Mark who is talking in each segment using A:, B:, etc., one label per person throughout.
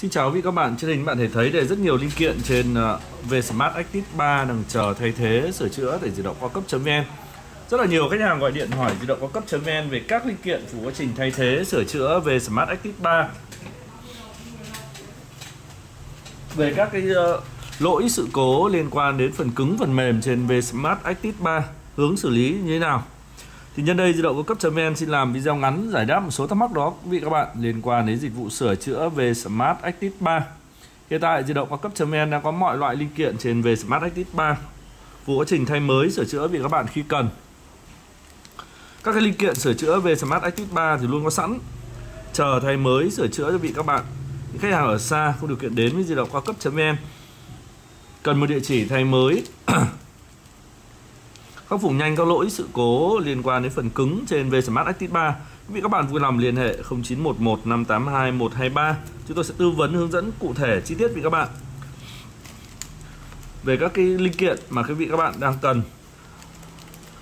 A: Xin chào quý vị các bạn, trên hình bạn thể thấy đây rất nhiều linh kiện trên ờ, về Smart Active 3 đang chờ thay thế sửa chữa để di động cao cấp.vn Rất là nhiều khách hàng gọi điện hỏi di động cao cấp.vn về các linh kiện phụ quá trình thay thế sửa chữa về Smart Active 3 Về các cái ờ, lỗi sự cố liên quan đến phần cứng phần mềm trên về Smart Active 3 hướng xử lý như thế nào? Thì nhân đây, di động cao cấp men xin làm video ngắn giải đáp một số thắc mắc đó, quý vị các bạn, liên quan đến dịch vụ sửa chữa về Smart Active 3. Hiện tại, di động cao cấp men đang có mọi loại linh kiện trên về Smart Active 3. Vụ quá trình thay mới, sửa chữa vì các bạn, khi cần. Các cái linh kiện sửa chữa về Smart Active 3 thì luôn có sẵn chờ thay mới, sửa chữa cho vị các bạn. Những khách hàng ở xa không điều kiện đến với di động cao cấp.vn cần một địa chỉ thay mới khắc phục nhanh các lỗi, sự cố liên quan đến phần cứng trên Vsmart Active 3 quý vị các bạn vui lòng liên hệ 0911 582 123 chúng tôi sẽ tư vấn hướng dẫn cụ thể chi tiết với các bạn về các cái linh kiện mà quý vị các bạn đang cần.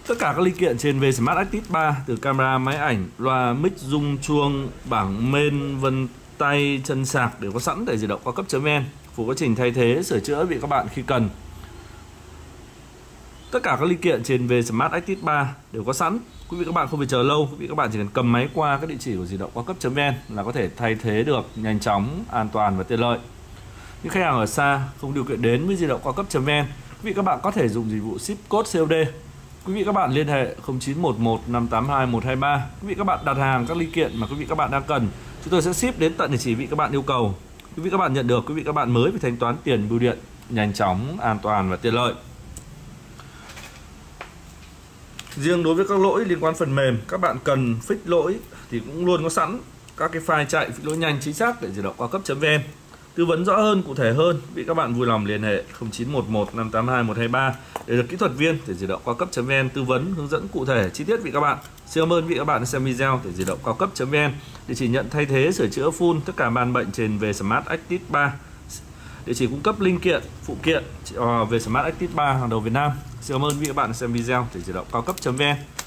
A: Tất cả các linh kiện trên Vsmart Active 3 từ camera, máy ảnh, loa, mic rung chuông, bảng main, vân tay, chân sạc đều có sẵn để di động qua cấp.vn phục quá trình thay thế, sửa chữa vị các bạn khi cần. Tất cả các linh kiện trên về Smart Active 3 đều có sẵn. Quý vị các bạn không phải chờ lâu, quý vị các bạn chỉ cần cầm máy qua các địa chỉ của di động qua cấp.vn là có thể thay thế được nhanh chóng, an toàn và tiện lợi. Những khách hàng ở xa không điều kiện đến với di động qua cấp.vn, quý vị các bạn có thể dùng dịch vụ ship code COD. Quý vị các bạn liên hệ 0911 582 123. Quý vị các bạn đặt hàng các linh kiện mà quý vị các bạn đang cần, chúng tôi sẽ ship đến tận địa chỉ vị các bạn yêu cầu. Quý vị các bạn nhận được, quý vị các bạn mới phải thanh toán tiền bưu điện nhanh chóng, an toàn và tiện lợi. Riêng đối với các lỗi liên quan phần mềm, các bạn cần fix lỗi thì cũng luôn có sẵn các cái file chạy fix lỗi nhanh chính xác để di động cao cấp.vn. Tư vấn rõ hơn, cụ thể hơn, vị các bạn vui lòng liên hệ 0911 582 123 để được kỹ thuật viên để di động cao cấp.vn tư vấn hướng dẫn cụ thể chi tiết vị các bạn. Xin cảm ơn vị các bạn đã xem video để di động cao cấp.vn địa chỉ nhận thay thế sửa chữa full tất cả bàn bệnh trên về Smart Active 3 địa chỉ cung cấp linh kiện phụ kiện ờ, về Smart Active 3 hàng đầu Việt Nam Xin cảm ơn quý vị các bạn xem video Thể chế động cao cấp.vn